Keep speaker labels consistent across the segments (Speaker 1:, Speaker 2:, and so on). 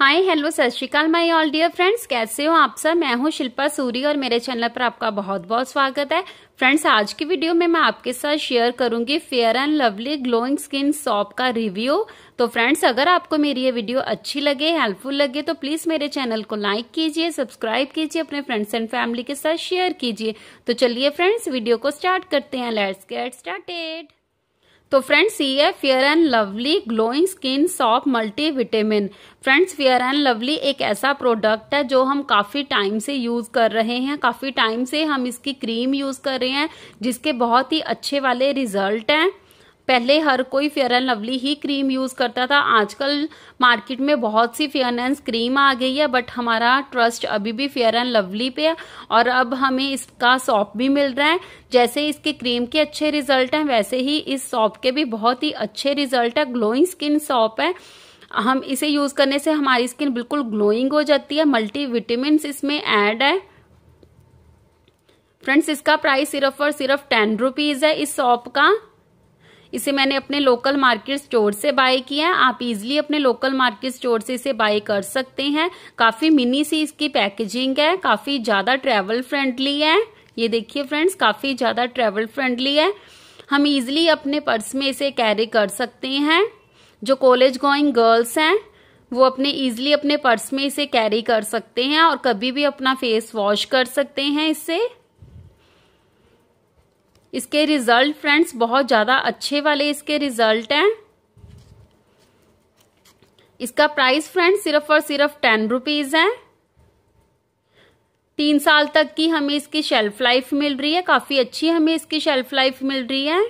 Speaker 1: Hi hello सत श्रीकाल my all dear friends कैसे हो आप सब? मैं हूँ शिल्पा सूरी और मेरे चैनल पर आपका बहुत बहुत स्वागत है। फ्रेंड्स आज की वीडियो में मैं आपके साथ शेयर करूँगी fair and lovely glowing skin soap का रिव्यू तो फ्रेंड्स अगर आपको मेरी ये वीडियो अच्छी लगे हेल्पफुल लगे तो प्लीज़ मेरे चैनल को लाइक कीजिए सब्सक्राइब कीजिए, अपने फ्रेंड्स एंड फैमिली के साथ शेयर कीजिए। तो चलिए फ्रेंड्स वीडियो को स्टार्ट करते हैं. लेट्स गेट स्टार्टेड तो फ्रेंड्स ये fair and lovely glowing skin soap multi vitamin friends fair and lovely एक ऐसा प्रोडक्ट है जो हम काफ़ी टाइम से यूज़ कर रहे हैं, काफ़ी टाइम से हम इसकी क्रीम यूज़ कर रहे हैं, जिसके बहुत ही अच्छे वाले रिज़ल्ट हैं। पहले हर कोई फेयर एंड लवली ही क्रीम यूज़ करता था। आजकल मार्केट में बहुत सी फेयर एंड क्रीम आ गई है, बट हमारा ट्रस्ट अभी भी फेयर एंड लवली पे है और अब हमें इसका सॉप भी मिल रहा है। जैसे इसके क्रीम के अच्छे रिज़ल्ट हैं, वैसे ही इस सॉप के भी बहुत ही अच्छे रिज़ल्ट है। ग्लोइंग स्किन सॉप है। हम इसे यूज़ करने से हमारी स्किन बिल्कुल ग्लोइंग हो जाती है। मल्टी विटामिन इसमें ऐड है। फ्रेंड्स, इसका प्राइस सिर्फ़ और सिर्फ़ टेन रुपीज़ है इस सॉप का। इसे मैंने अपने लोकल मार्केट स्टोर से बाय किया है। आप इजिली अपने लोकल मार्केट स्टोर से इसे बाय कर सकते हैं। काफ़ी मिनी सी इसकी पैकेजिंग है, काफ़ी ज़्यादा ट्रेवल फ्रेंडली है। ये देखिए फ्रेंड्स काफ़ी ज़्यादा ट्रेवल फ्रेंडली है। हम इजिली अपने पर्स में इसे कैरी कर सकते हैं। जो कॉलेज गोइंग गर्ल्स हैं, वो अपने इजिली अपने पर्स में इसे कैरी कर सकते हैं और कभी भी अपना फेस वॉश कर सकते हैं इससे इसके रिज़ल्ट फ्रेंड्स बहुत ज़्यादा अच्छे वाले इसके रिज़ल्ट हैं। इसका प्राइस फ्रेंड्स सिर्फ़ और सिर्फ़ टेन रुपीज़ है। तीन साल तक की हमें इसकी शेल्फ लाइफ मिल रही है, काफ़ी अच्छी हमें इसकी शेल्फ लाइफ मिल रही है।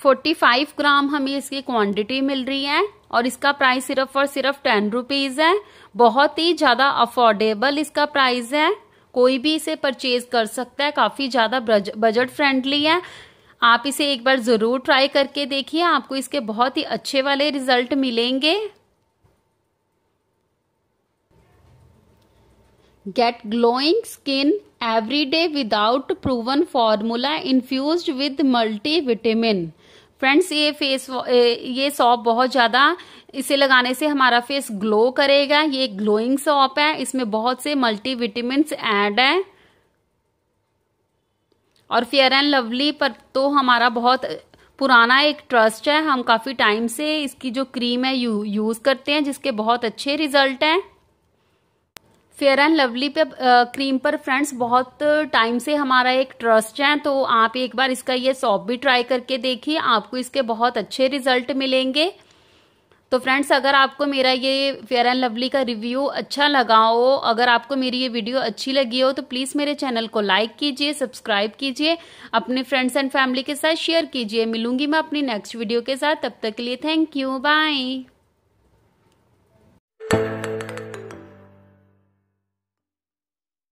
Speaker 1: 45 ग्राम हमें इसकी क्वांटिटी मिल रही है और इसका प्राइस सिर्फ़ और सिर्फ़ टेन रुपीज़ है। बहुत ही ज़्यादा अफोर्डेबल इसका प्राइस है। कोई भी इसे परचेज कर सकता है, काफ़ी ज़्यादा बजट फ्रेंडली है। आप इसे एक बार ज़रूर ट्राई करके देखिए, आपको इसके बहुत ही अच्छे वाले रिज़ल्ट मिलेंगे। Get glowing skin every day without proven formula infuse with multi vitamin friends ये फेस ये सॉप बहुत ज़्यादा इसे लगाने से हमारा फेस ग्लो करेगा। ये ग्लोइंग सॉप है। इसमें बहुत से मल्टी विटामिन ऐड है। और फेयर एंड लवली पर तो हमारा बहुत पुराना एक ट्रस्ट है। हम काफ़ी टाइम से इसकी जो क्रीम है यू, यूज़ करते हैं जिसके बहुत अच्छे रिज़ल्ट हैं। फेयर एंड लवली पे क्रीम पर फ्रेंड्स बहुत टाइम से हमारा एक ट्रस्ट है तो आप एक बार इसका ये सॉप भी ट्राई करके देखिए, आपको इसके बहुत अच्छे रिज़ल्ट मिलेंगे। तो फ्रेंड्स, अगर आपको मेरा ये फेयर एंड लवली का रिव्यू अच्छा लगा हो, अगर आपको मेरी ये वीडियो अच्छी लगी हो तो प्लीज़ मेरे चैनल को लाइक कीजिए, सब्सक्राइब कीजिए, अपने फ्रेंड्स एंड फैमिली के साथ शेयर कीजिए। मिलूँगी मैं अपनी नेक्स्ट वीडियो के साथ, तब तक के लिए थैंक यू, बाय।